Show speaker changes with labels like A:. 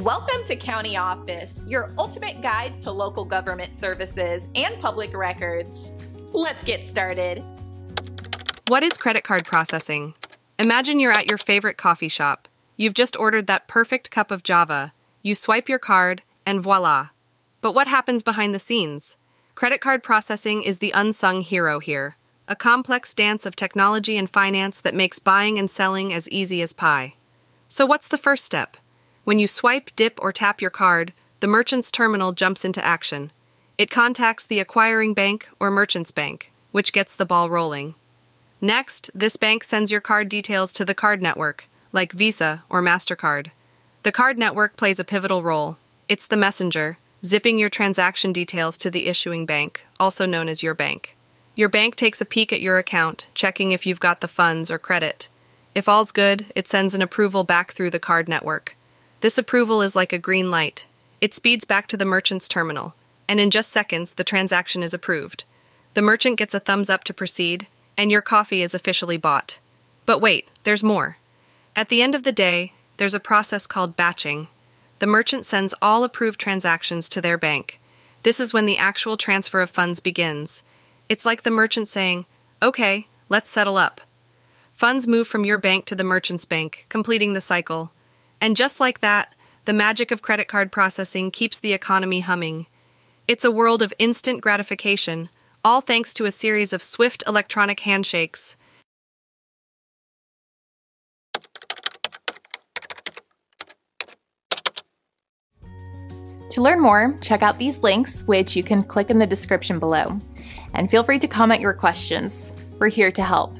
A: Welcome to County Office, your ultimate guide to local government services and public records. Let's get started.
B: What is credit card processing? Imagine you're at your favorite coffee shop. You've just ordered that perfect cup of Java. You swipe your card, and voila. But what happens behind the scenes? Credit card processing is the unsung hero here, a complex dance of technology and finance that makes buying and selling as easy as pie. So, what's the first step? When you swipe, dip, or tap your card, the merchant's terminal jumps into action. It contacts the acquiring bank or merchant's bank, which gets the ball rolling. Next, this bank sends your card details to the card network, like Visa or MasterCard. The card network plays a pivotal role. It's the messenger, zipping your transaction details to the issuing bank, also known as your bank. Your bank takes a peek at your account, checking if you've got the funds or credit. If all's good, it sends an approval back through the card network. This approval is like a green light. It speeds back to the merchant's terminal, and in just seconds, the transaction is approved. The merchant gets a thumbs up to proceed, and your coffee is officially bought. But wait, there's more. At the end of the day, there's a process called batching. The merchant sends all approved transactions to their bank. This is when the actual transfer of funds begins. It's like the merchant saying, Okay, let's settle up. Funds move from your bank to the merchant's bank, completing the cycle. And just like that, the magic of credit card processing keeps the economy humming. It's a world of instant gratification, all thanks to a series of swift electronic handshakes.
C: To learn more, check out these links, which you can click in the description below. And feel free to comment your questions. We're here to help.